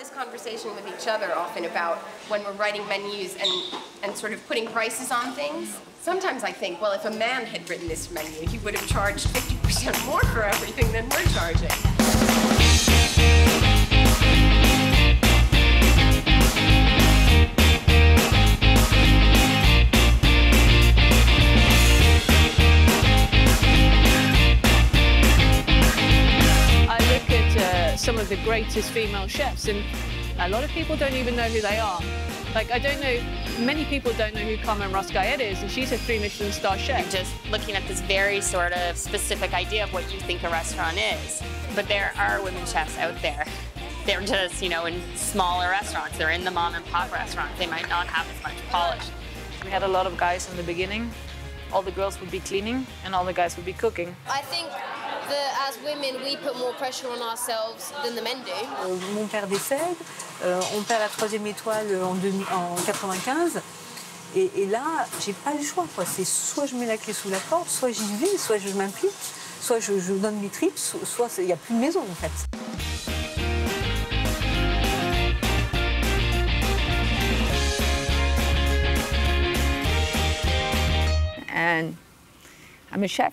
this conversation with each other often about when we're writing menus and, and sort of putting prices on things. Sometimes I think, well, if a man had written this menu, he would have charged 50% more for everything than we're charging. The greatest female chefs, and a lot of people don't even know who they are. Like, I don't know, many people don't know who Carmen Ruscalleda is, and she's a three Michelin star chef. just looking at this very sort of specific idea of what you think a restaurant is. But there are women chefs out there. They're just, you know, in smaller restaurants. They're in the mom and pop restaurants. They might not have as much polish. We had a lot of guys in the beginning. All the girls would be cleaning and all the guys would be cooking. I think that as women, we put more pressure on ourselves than the men do. Euh, mon père décède, euh, on perd la troisième étoile en, 2000 en 95. Et, et là, j'ai pas le choix. C'est soit je mets la clé sous la porte, soit j'y vais, soit je m'implique, soit je, je donne mes tripes, so- soit il n'y a plus de maison en fait. and I'm a chef.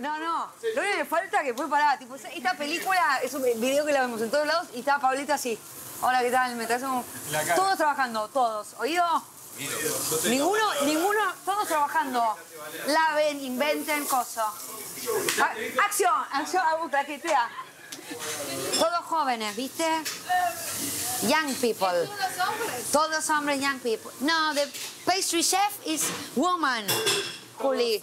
No, no. Lo único que falta que fue parada. Tipo, esta película es un video que la vemos en todos lados y está Pablita así. Hola, ¿qué tal? Me traes un- Todos trabajando, todos. ¿Oído? Ninguno, ninguno, todos trabajando. Laven, inventen cosas. Acción, acción, a claquetea. Todos jóvenes, ¿viste? Young people. Todos hombres, young people. No, the pastry chef is woman. Juli.